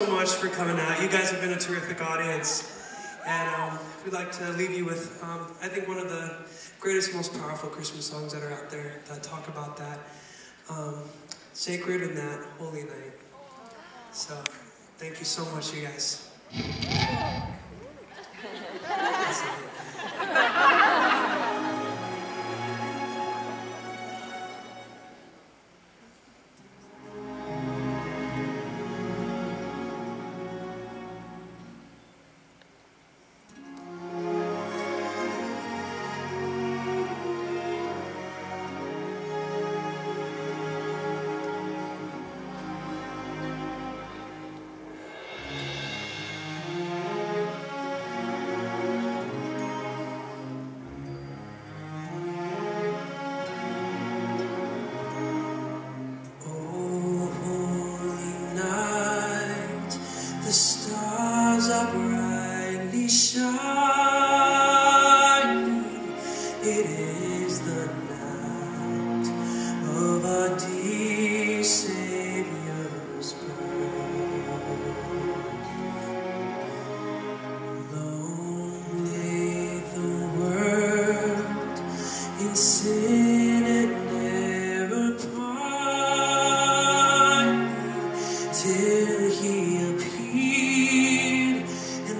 so much for coming out. You guys have been a terrific audience. And um, we'd like to leave you with, um, I think, one of the greatest, most powerful Christmas songs that are out there that talk about that. Um, sacred and that holy night. So, thank you so much, you guys.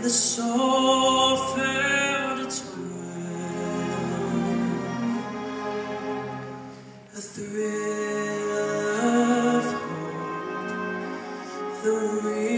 The its. A thrill of hope, the weary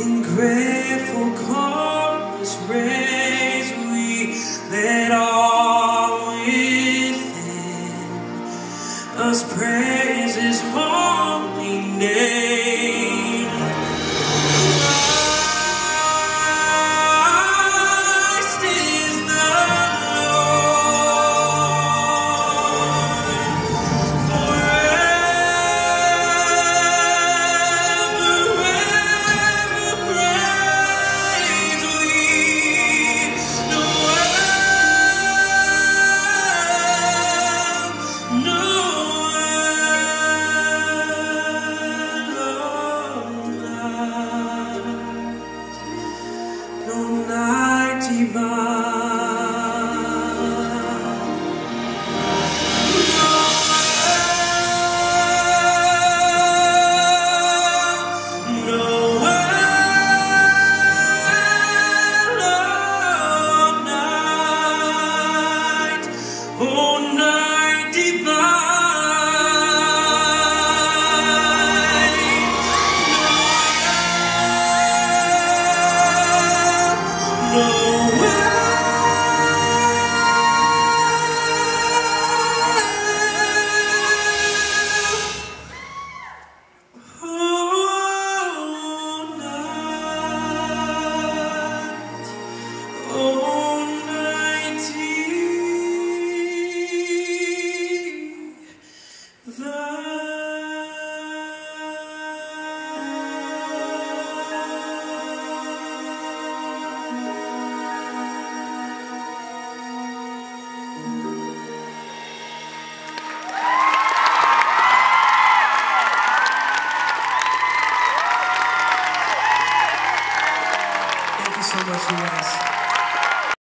In grateful chorus raise we let all within us praise His holy name.